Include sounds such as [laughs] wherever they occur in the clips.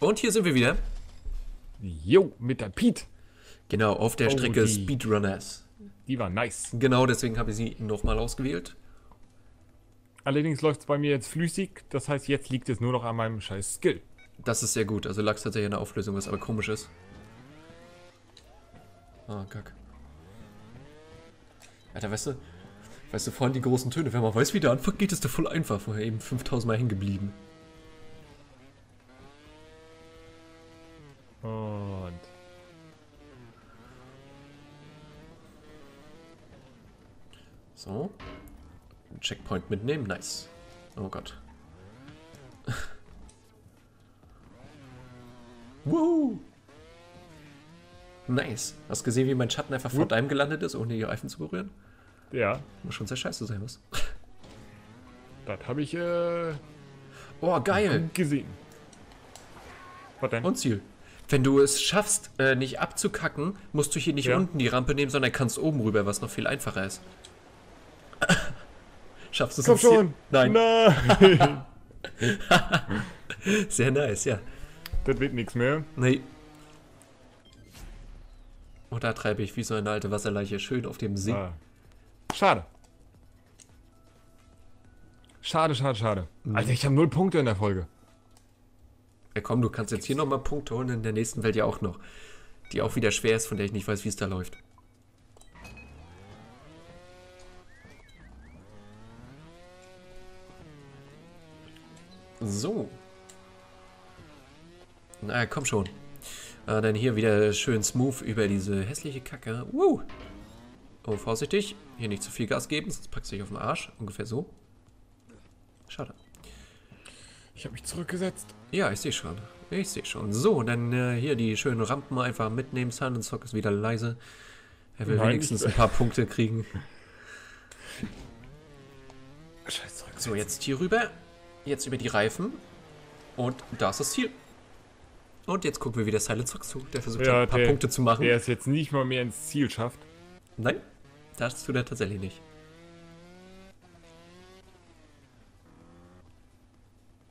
Und hier sind wir wieder. Jo, mit der Pete. Genau, auf der Oh, Strecke die. Speedrunners. Die war nice. Genau, deswegen habe ich sie nochmal ausgewählt. Allerdings läuft es bei mir jetzt flüssig. Das heißt, jetzt liegt es nur noch an meinem scheiß Skill. Das ist sehr gut. Also Lachs hat ja eine Auflösung, was aber komisch ist. Ah, kack. Alter, weißt du, weißt du, vorhin die großen Töne, wenn man weiß, wie der anfängt, geht es da voll einfach. Vorher eben 5000 Mal hängen geblieben. So. Checkpoint mitnehmen, nice. Oh Gott. [laughs] Woo! Nice. Hast gesehen, wie mein Schatten einfach vor deinem gelandet ist, ohne die Reifen zu berühren? Ja, Muss schon sehr scheiße sein, was? [laughs] das habe ich äh, Oh, geil. gesehen. Was denn? Und Ziel. Wenn du es schaffst, äh, nicht abzukacken, musst du hier nicht Ja. unten die Rampe nehmen, sondern kannst oben rüber, was noch viel einfacher ist. Schaffst du es Komm schon! Nein. Nein! [laughs] Sehr nice, ja. das wird nichts mehr. Nee. Und da treibe ich wie so eine alte Wasserleiche schön auf dem See. Ah. Schade. Schade, schade, schade. Mhm. Also ich habe null Punkte in der Folge. Ja, komm, du kannst jetzt hier nochmal Punkte holen, in der nächsten Welt ja auch noch. Die auch wieder schwer ist, von der ich nicht weiß, wie es da läuft. So. Na, komm schon. Äh, dann hier wieder schön smooth über diese hässliche Kacke. Woo! Oh, vorsichtig. Hier nicht zu viel Gas geben, sonst packst du dich auf den Arsch. Ungefähr so. Schade. Ich habe mich zurückgesetzt. Ja, ich sehe schon. Ich sehe schon. So, dann äh, hier die schönen Rampen einfach mitnehmen. Silent Sock ist wieder leise. Er will Nein, wenigstens ein paar Punkte kriegen. [laughs] Scheiß zurück. So, jetzt hier rüber. Jetzt über die Reifen. Und da ist das Ziel. Und jetzt gucken wir wieder Silent Sock zu. Der versucht Ja, ein paar der- Punkte zu machen. Der es jetzt nicht mal mehr ins Ziel schafft. Nein, das tut er tatsächlich nicht.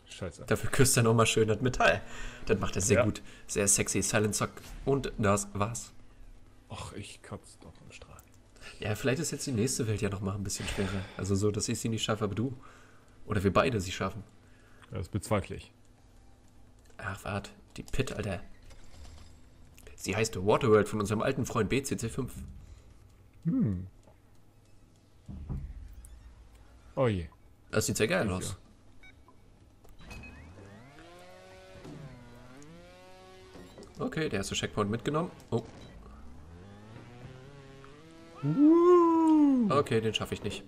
Scheiße. Dafür küsst er nochmal schön das Metall. Das macht er sehr Ja. gut. Sehr sexy. Silent Sock. Und das war's. Ach, ich kotze doch im Strahl. Ja, vielleicht ist jetzt die nächste Welt ja noch mal ein bisschen schwerer. Also so, dass ich sie nicht schaffe, aber du. Oder wir beide sie schaffen. Das bezweifle ich. Ach, wart. Die Pit, Alter. Sie heißt Waterworld von unserem alten Freund BCC5. Oh je. Das sieht sehr geil Ja. aus. Okay, der erste Checkpoint mitgenommen. Oh. Okay, den schaffe ich nicht.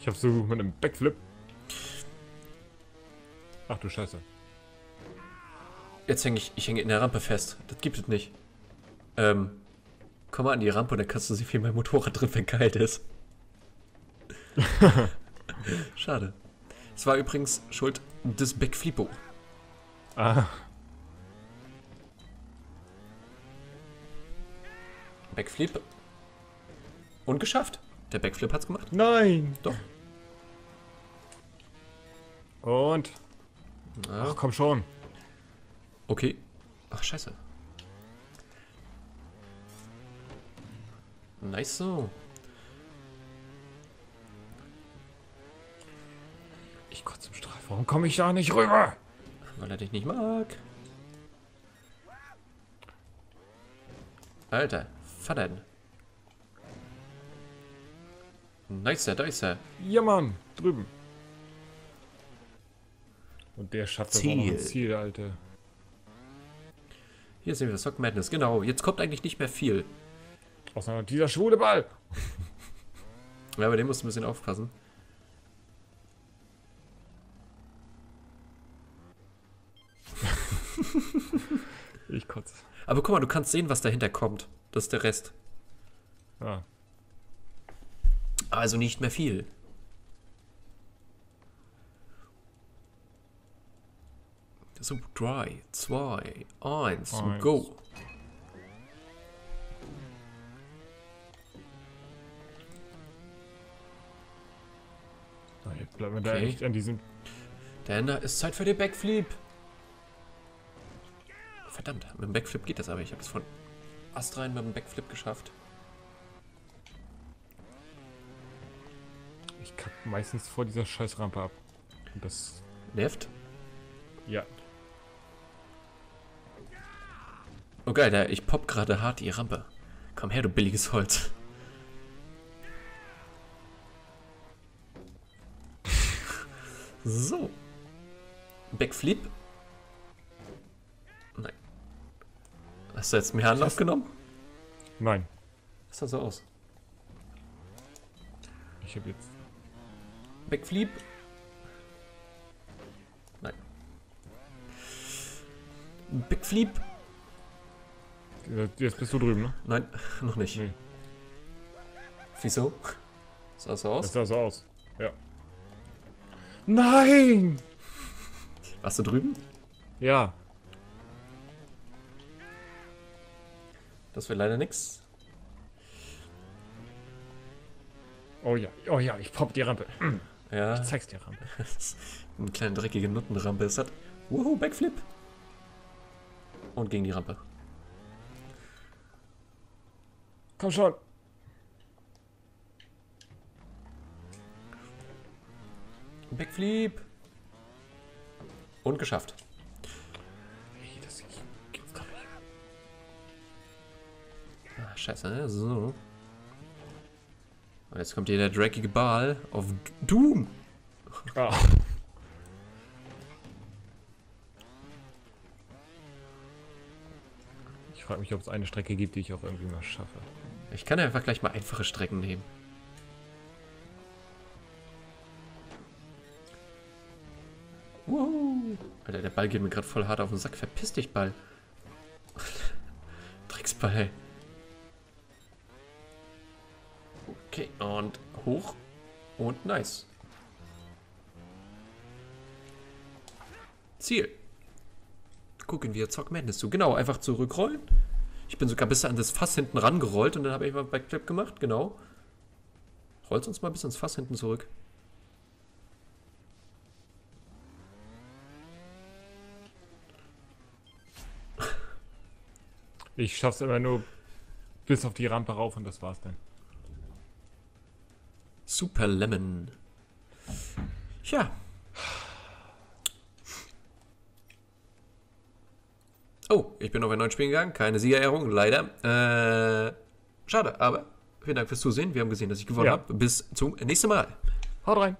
Ich habe versucht mit einem Backflip. Ach du Scheiße. Jetzt hänge ich, ich hänge in der Rampe fest. Das gibt es nicht. Ähm, komm mal an die Rampe und dann kannst du sie wie mein Motorrad drin verkeilt ist. [laughs] Schade. Es war übrigens Schuld des Backflipo. Ah, Backflip. Und geschafft. Der Backflip hat's gemacht. nein! Doch. Und? Ja, Ach komm schon. okay. Ach, scheiße. Nice so. Ich kotze im Strahl. Warum komme ich da nicht rüber? Weil er dich nicht mag. Alter, verdammt. Nicer, nicer. Ja, Mann. Drüben. Und der schafft das auch noch Ziel. ins Ziel, Alter. Hier sehen wir Sock Madness. Genau, jetzt kommt eigentlich nicht mehr viel. Außer dieser schwule Ball. [laughs] Ja, aber den musst du ein bisschen aufpassen. Ich kotze. Aber guck mal, du kannst sehen, was dahinter kommt. Das ist der Rest. Ah. Also nicht mehr viel. So, 3, 2, 1, Eins. go. Jetzt bleiben wir da Okay. echt an diesem. Denn da ist Zeit für den Backflip. Verdammt, mit dem Backflip geht das aber. Ich habe es von Ast rein mit dem Backflip geschafft. Ich kack meistens vor dieser Scheißrampe ab. Und das. Nervt. Ja. Oh geil, da, ich pop gerade hart die Rampe. Komm her, du billiges Holz. so. Backflip. Nein. Hast du jetzt mehr Anlauf genommen? Nein. Was sah so aus? Ich habe jetzt. Backflip. Nein. Backflip. Jetzt bist du drüben, ne? Nein, [laughs] noch nicht. Nee. Wieso? [laughs] Sah so aus? Das sah so aus. Ja. Nein! Warst du drüben? Ja. Das wäre leider nix. Oh ja. Oh ja, ich pop die Rampe. Ja, Ich zeig's dir, Rampe. [laughs] eine kleine dreckige Nuttenrampe ist das. Wuhu, Backflip. Und gegen die Rampe. Komm schon. Backflip. Und geschafft. Ey, das gibt's gar nicht. Ah, scheiße, ne? So. Und jetzt kommt hier der dreckige Ball auf Doom. Ah. Ich frage mich, ob es eine Strecke gibt, die ich auch irgendwie mal schaffe. Ich kann ja einfach gleich mal einfache Strecken nehmen. Wow. Alter, der Ball geht mir gerade voll hart auf den Sack. Verpiss dich, Ball. [laughs] Drecksball, hey. Okay, und hoch. Und nice. Ziel. Gucken wir Zock Madness zu. Genau, einfach zurückrollen. Ich bin sogar bis an das Fass hinten rangerollt und dann habe ich mal Backflip gemacht, genau. Rollt uns mal bis ans Fass hinten zurück. Ich schaff's immer nur bis auf die Rampe rauf und das war's dann. Super Lemon. Tja. Oh, ich bin auf ein neues Spiel gegangen. Keine Siegerehrung, leider. Äh, schade, aber vielen Dank fürs Zusehen. Wir haben gesehen, dass ich gewonnen Ja. habe. Bis zum nächsten Mal. Haut rein!